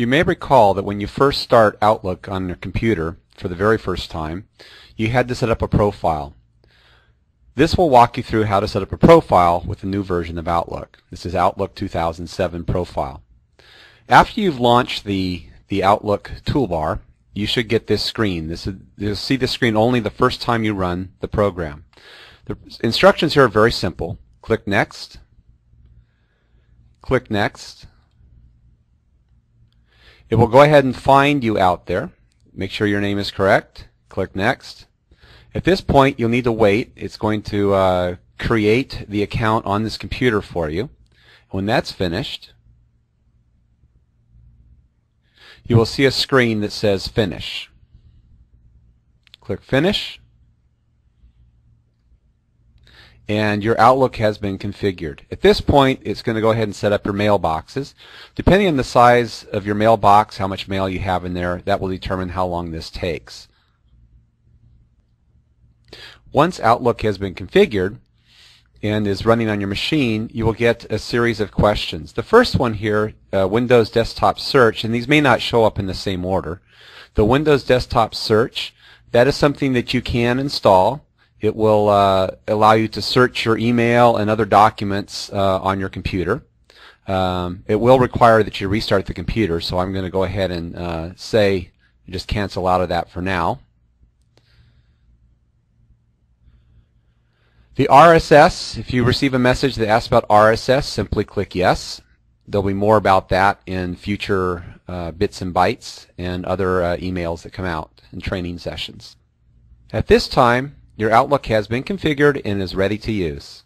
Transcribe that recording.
You may recall that when you first start Outlook on your computer for the very first time, you had to set up a profile. This will walk you through how to set up a profile with the new version of Outlook. This is Outlook 2007 Profile. After you've launched the, the Outlook toolbar, you should get this screen. This is, you'll see this screen only the first time you run the program. The instructions here are very simple. Click Next. Click Next. It will go ahead and find you out there. Make sure your name is correct. Click Next. At this point, you'll need to wait. It's going to uh, create the account on this computer for you. When that's finished, you will see a screen that says Finish. Click Finish and your Outlook has been configured. At this point, it's going to go ahead and set up your mailboxes. Depending on the size of your mailbox, how much mail you have in there, that will determine how long this takes. Once Outlook has been configured and is running on your machine, you will get a series of questions. The first one here, uh, Windows Desktop Search, and these may not show up in the same order. The Windows Desktop Search, that is something that you can install it will uh, allow you to search your email and other documents uh, on your computer. Um, it will require that you restart the computer, so I'm going to go ahead and uh, say just cancel out of that for now. The RSS, if you receive a message that asks about RSS, simply click yes. There'll be more about that in future uh, bits and bytes and other uh, emails that come out in training sessions. At this time, your Outlook has been configured and is ready to use.